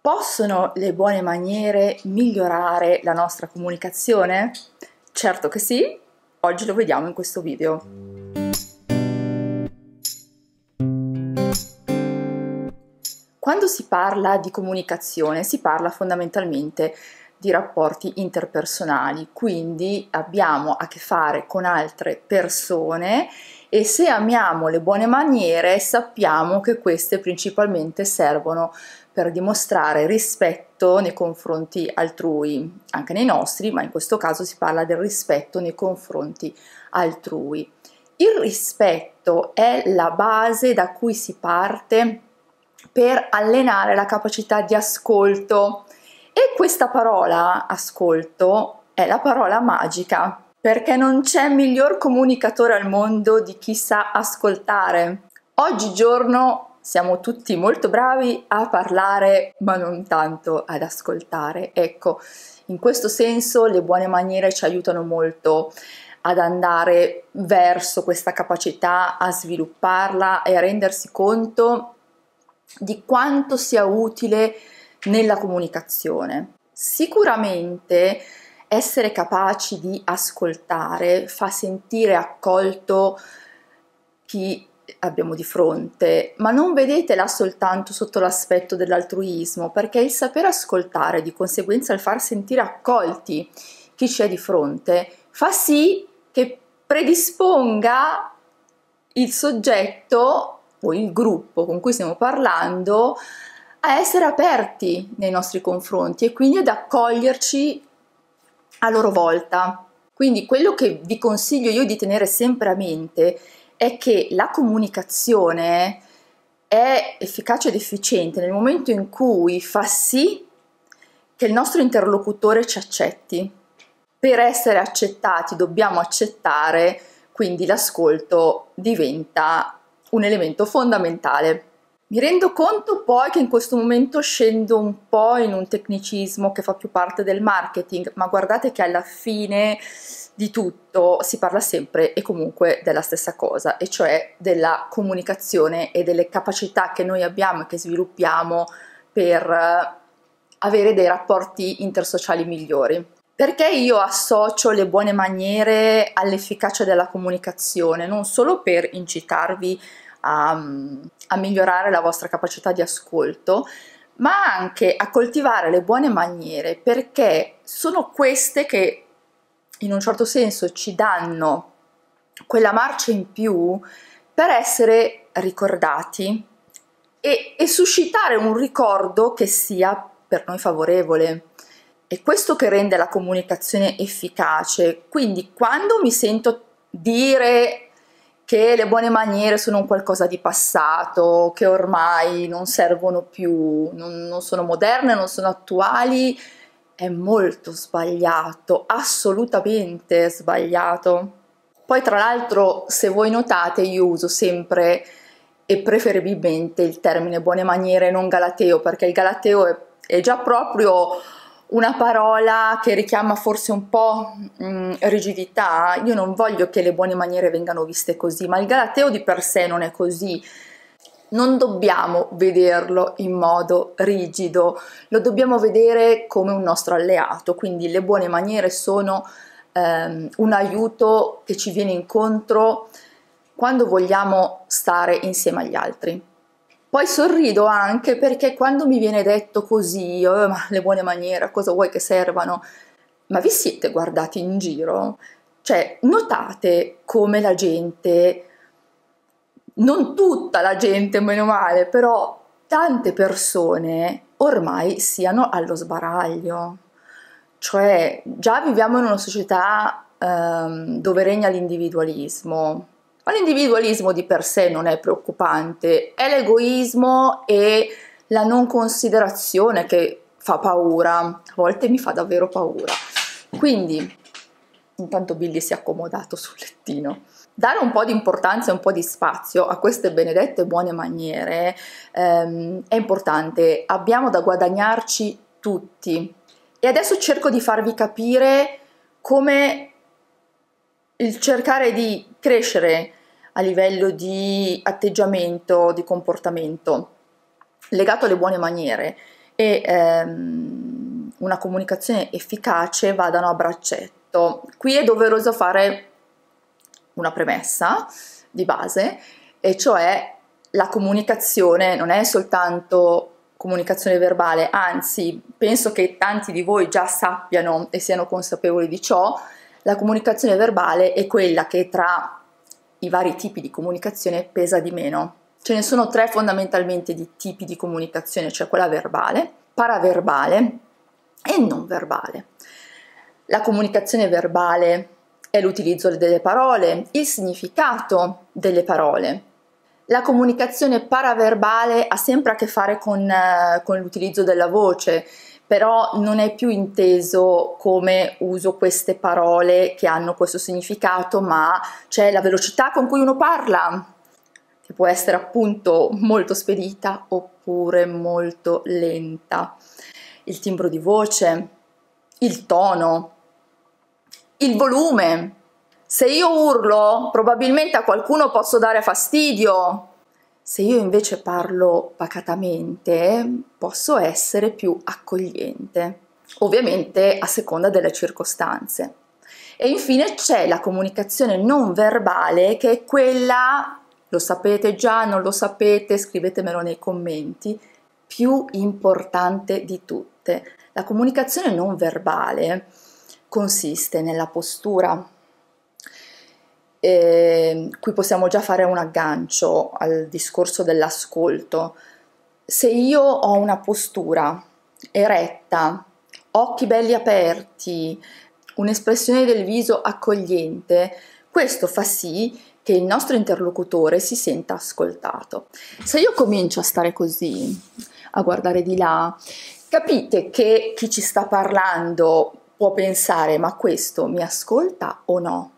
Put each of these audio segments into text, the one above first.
Possono le buone maniere migliorare la nostra comunicazione? Certo che sì, oggi lo vediamo in questo video. Quando si parla di comunicazione si parla fondamentalmente di rapporti interpersonali, quindi abbiamo a che fare con altre persone e se amiamo le buone maniere sappiamo che queste principalmente servono per dimostrare rispetto nei confronti altrui, anche nei nostri, ma in questo caso si parla del rispetto nei confronti altrui. Il rispetto è la base da cui si parte per allenare la capacità di ascolto e questa parola ascolto è la parola magica perché non c'è miglior comunicatore al mondo di chi sa ascoltare. Oggigiorno siamo tutti molto bravi a parlare, ma non tanto ad ascoltare. Ecco, in questo senso le buone maniere ci aiutano molto ad andare verso questa capacità, a svilupparla e a rendersi conto di quanto sia utile nella comunicazione. Sicuramente essere capaci di ascoltare fa sentire accolto chi abbiamo di fronte, ma non vedetela soltanto sotto l'aspetto dell'altruismo, perché il saper ascoltare, di conseguenza il far sentire accolti chi c'è di fronte, fa sì che predisponga il soggetto o il gruppo con cui stiamo parlando a essere aperti nei nostri confronti e quindi ad accoglierci a loro volta. Quindi quello che vi consiglio io di tenere sempre a mente è che la comunicazione è efficace ed efficiente nel momento in cui fa sì che il nostro interlocutore ci accetti. Per essere accettati dobbiamo accettare, quindi l'ascolto diventa un elemento fondamentale. Mi rendo conto poi che in questo momento scendo un po' in un tecnicismo che fa più parte del marketing, ma guardate che alla fine di tutto si parla sempre e comunque della stessa cosa, e cioè della comunicazione e delle capacità che noi abbiamo e che sviluppiamo per eh, avere dei rapporti intersociali migliori. Perché io associo le buone maniere all'efficacia della comunicazione, non solo per incitarvi a, a migliorare la vostra capacità di ascolto, ma anche a coltivare le buone maniere perché sono queste che in un certo senso ci danno quella marcia in più per essere ricordati e, e suscitare un ricordo che sia per noi favorevole. È questo che rende la comunicazione efficace. Quindi quando mi sento dire che le buone maniere sono un qualcosa di passato, che ormai non servono più, non, non sono moderne, non sono attuali, è molto sbagliato, assolutamente sbagliato. Poi tra l'altro se voi notate io uso sempre e preferibilmente il termine buone maniere non galateo perché il galateo è, è già proprio una parola che richiama forse un po' mh, mm, rigidità. Io non voglio che le buone maniere vengano viste così, ma il galateo di per sé non è così non dobbiamo vederlo in modo rigido, lo dobbiamo vedere come un nostro alleato, quindi le buone maniere sono ehm, un aiuto che ci viene incontro quando vogliamo stare insieme agli altri. Poi sorrido anche perché quando mi viene detto così, oh, ma le buone maniere, cosa vuoi che servano? Ma vi siete guardati in giro? Cioè, notate come la gente non tutta la gente, meno male, però tante persone ormai siano allo sbaraglio. Cioè, già viviamo in una società ehm, dove regna l'individualismo, ma l'individualismo di per sé non è preoccupante, è l'egoismo e la non considerazione che fa paura, a volte mi fa davvero paura. Quindi, intanto Billy si è accomodato sul lettino dare un po' di importanza e un po' di spazio a queste benedette buone maniere ehm, è importante, abbiamo da guadagnarci tutti. E adesso cerco di farvi capire come il cercare di crescere a livello di atteggiamento, di comportamento legato alle buone maniere e ehm, una comunicazione efficace vadano a braccetto. Qui è doveroso fare una premessa di base, e cioè la comunicazione non è soltanto comunicazione verbale, anzi penso che tanti di voi già sappiano e siano consapevoli di ciò, la comunicazione verbale è quella che tra i vari tipi di comunicazione pesa di meno. Ce ne sono tre fondamentalmente di tipi di comunicazione, cioè quella verbale, paraverbale e non verbale. La comunicazione verbale è l'utilizzo delle parole, il significato delle parole. La comunicazione paraverbale ha sempre a che fare con, eh, con l'utilizzo della voce, però non è più inteso come uso queste parole che hanno questo significato, ma c'è la velocità con cui uno parla, che può essere appunto molto spedita oppure molto lenta, il timbro di voce, il tono, il volume. Se io urlo, probabilmente a qualcuno posso dare fastidio, se io invece parlo pacatamente, posso essere più accogliente, ovviamente a seconda delle circostanze. E infine c'è la comunicazione non verbale che è quella, lo sapete già, non lo sapete, scrivetemelo nei commenti, più importante di tutte. La comunicazione non verbale consiste nella postura, eh, qui possiamo già fare un aggancio al discorso dell'ascolto. Se io ho una postura eretta, occhi belli aperti, un'espressione del viso accogliente, questo fa sì che il nostro interlocutore si senta ascoltato. Se io comincio a stare così, a guardare di là, capite che chi ci sta parlando può pensare ma questo mi ascolta o no?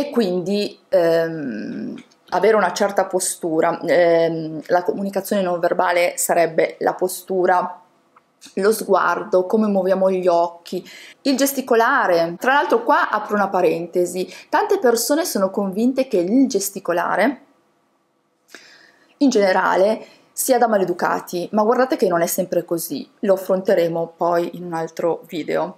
E quindi ehm, avere una certa postura. Ehm, la comunicazione non verbale sarebbe la postura, lo sguardo, come muoviamo gli occhi, il gesticolare. Tra l'altro qua apro una parentesi, tante persone sono convinte che il gesticolare in generale sia da maleducati, ma guardate che non è sempre così, lo affronteremo poi in un altro video.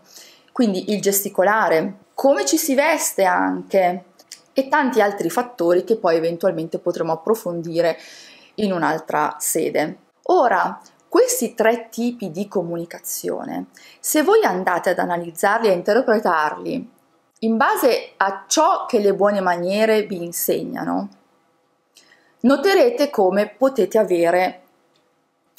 Quindi il gesticolare, come ci si veste anche, e tanti altri fattori che poi eventualmente potremo approfondire in un'altra sede. Ora, questi tre tipi di comunicazione, se voi andate ad analizzarli e interpretarli in base a ciò che le buone maniere vi insegnano, noterete come potete avere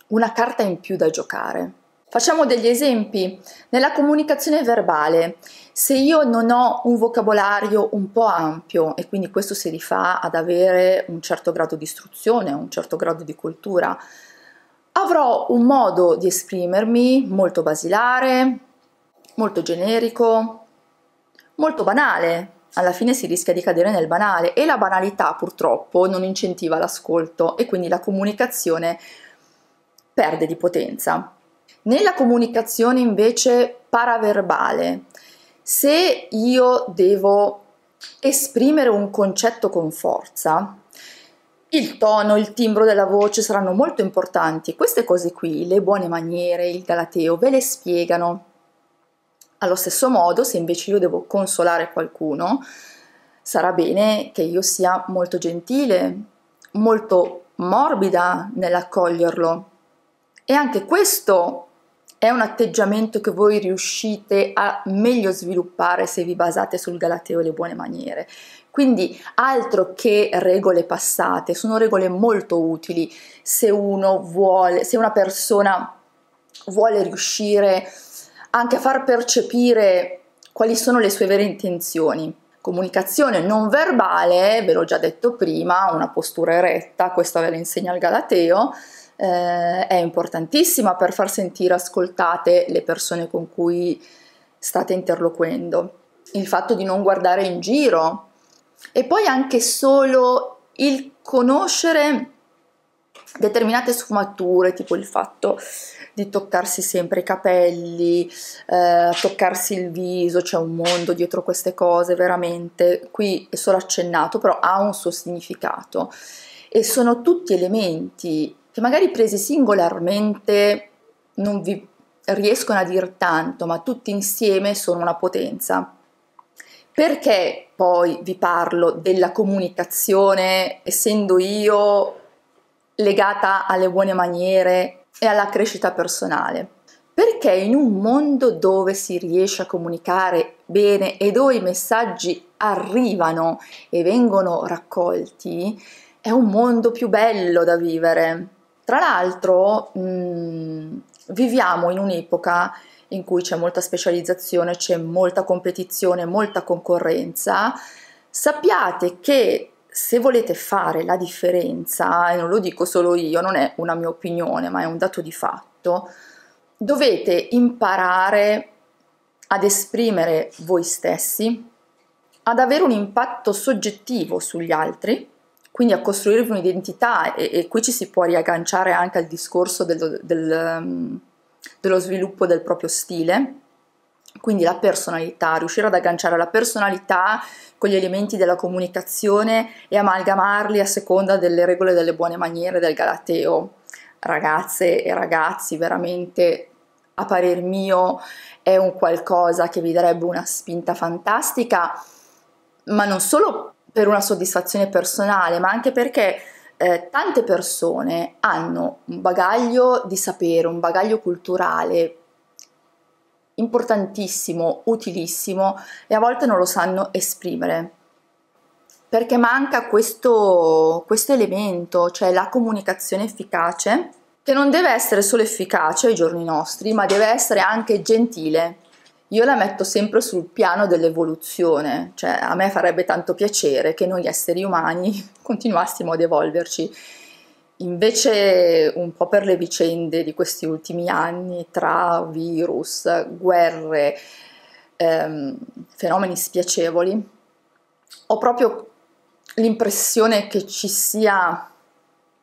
una carta in più da giocare. Facciamo degli esempi. Nella comunicazione verbale, se io non ho un vocabolario un po' ampio e quindi questo si rifà ad avere un certo grado di istruzione, un certo grado di cultura, avrò un modo di esprimermi molto basilare, molto generico, molto banale. Alla fine si rischia di cadere nel banale e la banalità purtroppo non incentiva l'ascolto e quindi la comunicazione perde di potenza. Nella comunicazione invece paraverbale, se io devo esprimere un concetto con forza, il tono, il timbro della voce saranno molto importanti. Queste cose qui, le buone maniere, il galateo, ve le spiegano. Allo stesso modo, se invece io devo consolare qualcuno, sarà bene che io sia molto gentile, molto morbida nell'accoglierlo. E anche questo è un atteggiamento che voi riuscite a meglio sviluppare se vi basate sul galateo e le buone maniere. Quindi altro che regole passate, sono regole molto utili se uno vuole, se una persona vuole riuscire anche a far percepire quali sono le sue vere intenzioni. Comunicazione non verbale, ve l'ho già detto prima, una postura eretta, questo ve lo insegna il Galateo, eh, è importantissima per far sentire ascoltate le persone con cui state interloquendo. Il fatto di non guardare in giro e poi anche solo il conoscere determinate sfumature, tipo il fatto di toccarsi sempre i capelli, eh, toccarsi il viso, c'è un mondo dietro queste cose, veramente. Qui è solo accennato, però ha un suo significato e sono tutti elementi che magari presi singolarmente non vi riescono a dir tanto, ma tutti insieme sono una potenza. Perché poi vi parlo della comunicazione, essendo io legata alle buone maniere e alla crescita personale? Perché in un mondo dove si riesce a comunicare bene e dove i messaggi arrivano e vengono raccolti, è un mondo più bello da vivere. Tra l'altro, mh, mm, viviamo in un'epoca in cui c'è molta specializzazione, c'è molta competizione, molta concorrenza, sappiate che se volete fare la differenza, e non lo dico solo io, non è una mia opinione, ma è un dato di fatto, dovete imparare ad esprimere voi stessi, ad avere un impatto soggettivo sugli altri, quindi a costruirvi un'identità e, e qui ci si può riagganciare anche al discorso del, del um, dello sviluppo del proprio stile, quindi la personalità, riuscire ad agganciare la personalità con gli elementi della comunicazione e amalgamarli a seconda delle regole delle buone maniere del Galateo. Ragazze e ragazzi, veramente a parer mio è un qualcosa che vi darebbe una spinta fantastica, ma non solo per una soddisfazione personale, ma anche perché eh, tante persone hanno un bagaglio di sapere, un bagaglio culturale importantissimo, utilissimo e a volte non lo sanno esprimere. Perché manca questo, questo elemento, cioè la comunicazione efficace, che non deve essere solo efficace ai giorni nostri, ma deve essere anche gentile, io la metto sempre sul piano dell'evoluzione, cioè a me farebbe tanto piacere che noi esseri umani continuassimo ad evolverci. Invece, un po' per le vicende di questi ultimi anni, tra virus, guerre, ehm, fenomeni spiacevoli, ho proprio l'impressione che ci sia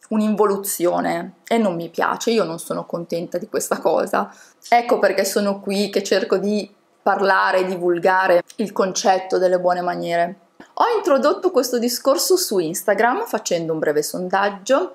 un'involuzione e non mi piace, io non sono contenta di questa cosa. Ecco perché sono qui che cerco di parlare divulgare il concetto delle buone maniere. Ho introdotto questo discorso su Instagram facendo un breve sondaggio.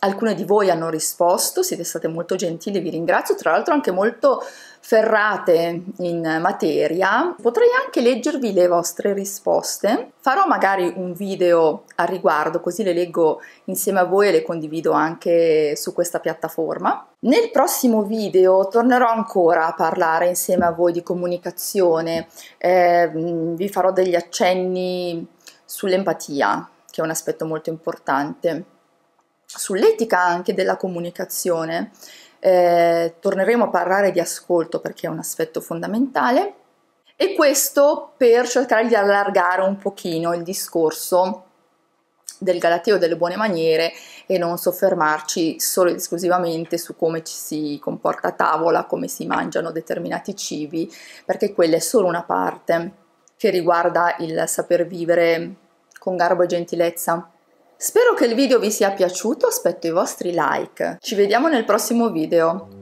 Alcune di voi hanno risposto, siete state molto gentili, vi ringrazio, tra l'altro anche molto ferrate in materia, potrei anche leggervi le vostre risposte. Farò magari un video a riguardo, così le leggo insieme a voi e le condivido anche su questa piattaforma. Nel prossimo video tornerò ancora a parlare insieme a voi di comunicazione, eh, vi farò degli accenni sull'empatia, che è un aspetto molto importante, sull'etica anche della comunicazione eh, torneremo a parlare di ascolto perché è un aspetto fondamentale e questo per cercare di allargare un pochino il discorso del galateo delle buone maniere e non soffermarci solo ed esclusivamente su come ci si comporta a tavola, come si mangiano determinati cibi, perché quella è solo una parte che riguarda il saper vivere con garbo e gentilezza. Spero che il video vi sia piaciuto, aspetto i vostri like. Ci vediamo nel prossimo video.